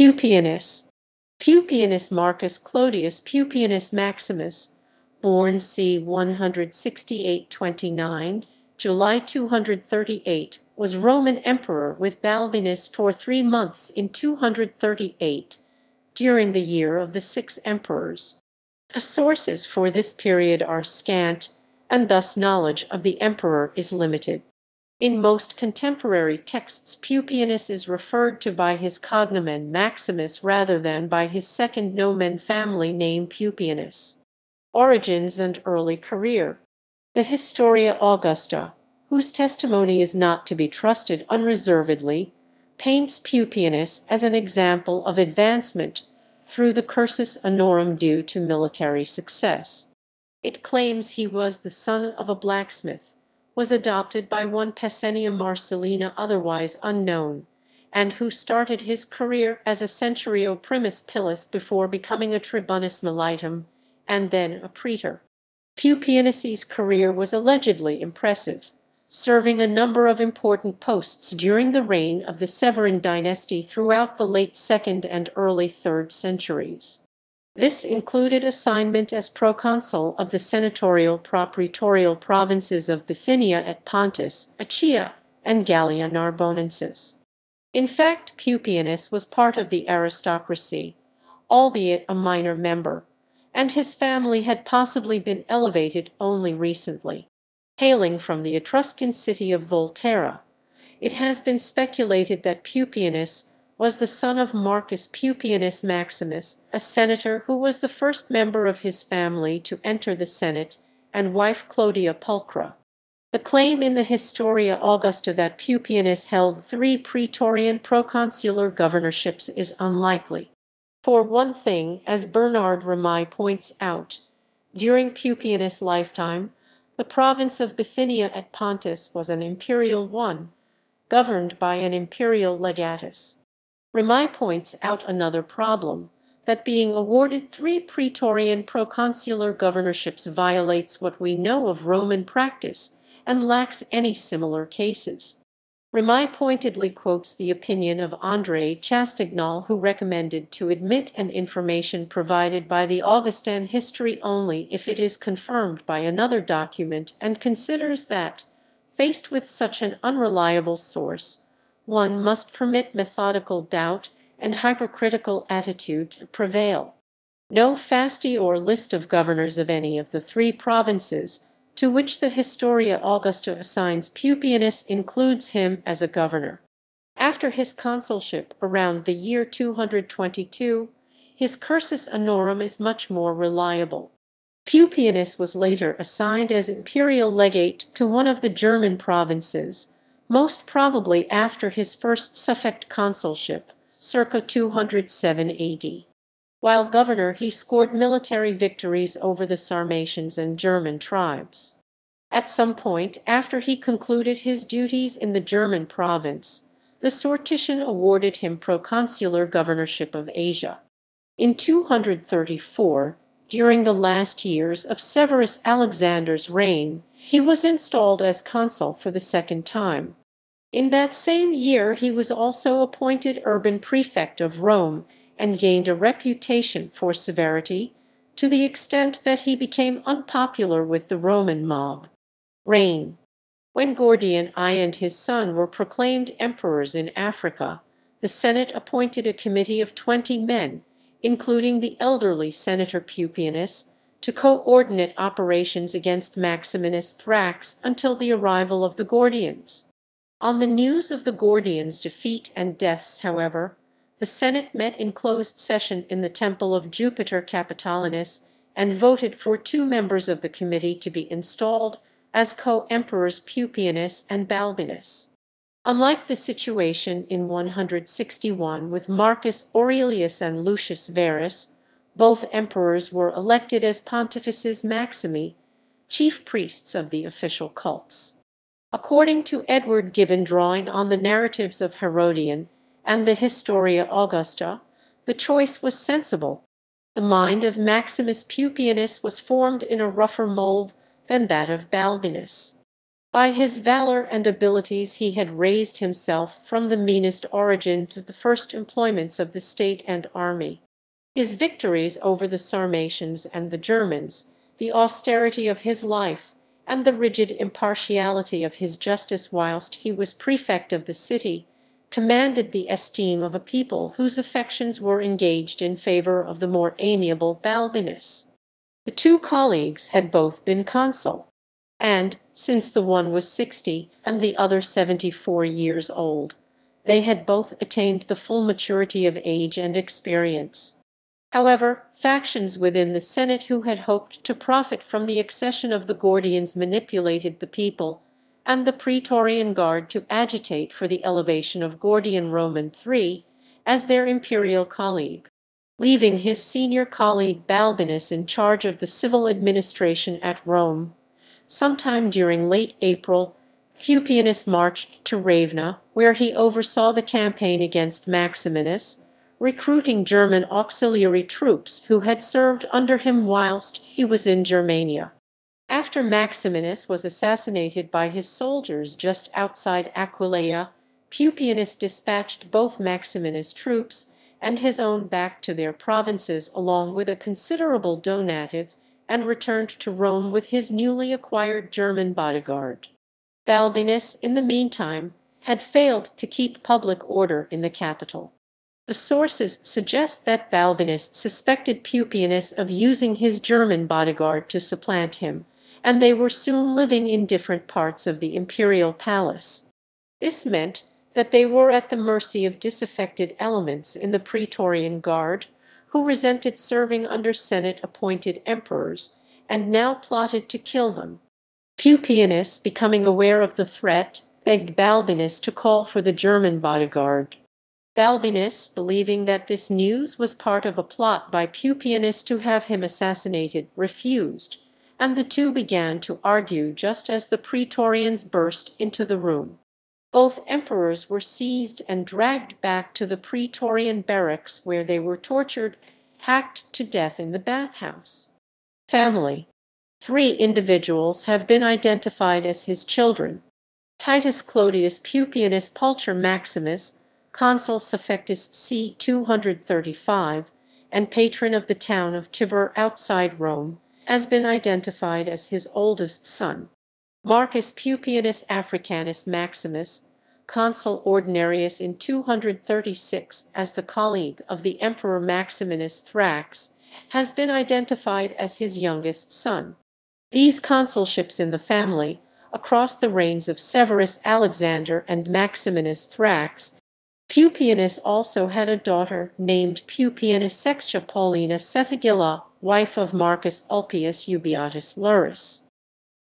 Pupienus Pupienus Marcus Clodius Pupienus Maximus, born c. 168-29, July 238, was Roman emperor with Balbinus for three months in 238, during the year of the six emperors. The sources for this period are scant, and thus knowledge of the emperor is limited. In most contemporary texts Pupienus is referred to by his cognomen Maximus rather than by his second nomen family name Pupienus. Origins and early career. The Historia Augusta, whose testimony is not to be trusted unreservedly, paints Pupienus as an example of advancement through the cursus honorum due to military success. It claims he was the son of a blacksmith was adopted by one Pescennia Marcellina otherwise unknown, and who started his career as a centurio primus pilus before becoming a tribunus militum, and then a praetor. Pupienus's career was allegedly impressive, serving a number of important posts during the reign of the Severan dynasty throughout the late 2nd and early 3rd centuries. This included assignment as proconsul of the senatorial propraetorial provinces of Bithynia et Pontus, Achaea, and Gallia Narbonensis. In fact, Pupienus was part of the aristocracy, albeit a minor member, and his family had possibly been elevated only recently. Hailing from the Etruscan city of Volterra, it has been speculated that Pupienus was the son of Marcus Pupienus Maximus, a senator who was the first member of his family to enter the Senate, and wife Clodia Pulchra. The claim in the Historia Augusta that Pupienus held three praetorian proconsular governorships is unlikely. For one thing, as Bernard Rémy points out, during Pupienus' lifetime, the province of Bithynia et Pontus was an imperial one, governed by an imperial legatus. Rémy points out another problem, that being awarded three praetorian proconsular governorships violates what we know of Roman practice and lacks any similar cases. Rémy pointedly quotes the opinion of André Chastagnol who recommended to admit an information provided by the Augustan history only if it is confirmed by another document and considers that, faced with such an unreliable source, one must permit methodical doubt and hypercritical attitude to prevail. No fasti or list of governors of any of the three provinces to which the Historia Augusta assigns Pupienus includes him as a governor. After his consulship around the year 222, his cursus honorum is much more reliable. Pupienus was later assigned as imperial legate to one of the German provinces, most probably after his first suffect consulship, circa 207 AD. While governor, he scored military victories over the Sarmatians and German tribes. At some point after he concluded his duties in the German province, the sortition awarded him proconsular governorship of Asia. In 234, during the last years of Severus Alexander's reign, he was installed as consul for the second time. In that same year he was also appointed urban prefect of Rome and gained a reputation for severity, to the extent that he became unpopular with the Roman mob. Reign When Gordian I and his son were proclaimed emperors in Africa, the Senate appointed a committee of twenty men, including the elderly Senator Pupienus, to coordinate operations against Maximinus Thrax until the arrival of the Gordians. On the news of the Gordians' defeat and deaths, however, the Senate met in closed session in the temple of Jupiter Capitolinus and voted for two members of the committee to be installed as co-emperors Pupienus and Balbinus. Unlike the situation in 161 with Marcus Aurelius and Lucius Verus, both emperors were elected as pontifices maximi, chief priests of the official cults. According to Edward Gibbon drawing on the narratives of Herodian and the Historia Augusta, the choice was sensible. The mind of Maximus Pupienus was formed in a rougher mould than that of Balbinus. By his valour and abilities he had raised himself from the meanest origin to the first employments of the state and army. His victories over the Sarmatians and the Germans, the austerity of his life, and the rigid impartiality of his justice whilst he was prefect of the city, commanded the esteem of a people whose affections were engaged in favour of the more amiable Balbinus. The two colleagues had both been consul, and, since the one was sixty and the other seventy-four years old, they had both attained the full maturity of age and experience. However, factions within the Senate who had hoped to profit from the accession of the Gordians manipulated the people and the Praetorian Guard to agitate for the elevation of Gordian Roman III as their imperial colleague, leaving his senior colleague Balbinus in charge of the civil administration at Rome. Sometime during late April, Pupienus marched to Ravenna, where he oversaw the campaign against Maximinus, recruiting German auxiliary troops who had served under him whilst he was in Germania. After Maximinus was assassinated by his soldiers just outside Aquileia, Pupienus dispatched both Maximinus' troops and his own back to their provinces along with a considerable donative, and returned to Rome with his newly acquired German bodyguard. Balbinus, in the meantime, had failed to keep public order in the capital. The sources suggest that Balbinus suspected Pupienus of using his German bodyguard to supplant him, and they were soon living in different parts of the imperial palace. This meant that they were at the mercy of disaffected elements in the Praetorian Guard, who resented serving under Senate-appointed emperors, and now plotted to kill them. Pupienus, becoming aware of the threat, begged Balbinus to call for the German bodyguard. Balbinus, believing that this news was part of a plot by Pupienus to have him assassinated, refused, and the two began to argue just as the Praetorians burst into the room. Both emperors were seized and dragged back to the Praetorian barracks where they were tortured, hacked to death in the bathhouse. Family Three individuals have been identified as his children. Titus Clodius Pupienus Pulcher Maximus, consul suffectus c. 235, and patron of the town of Tibur outside Rome, has been identified as his oldest son. Marcus Pupienus Africanus Maximus, consul ordinarius in 236 as the colleague of the Emperor Maximinus Thrax, has been identified as his youngest son. These consulships in the family, across the reigns of Severus Alexander and Maximinus Thrax, Pupienus also had a daughter named Pupienus Sextia Paulina Cethegilla, wife of Marcus Ulpius Eubiotus Leurus.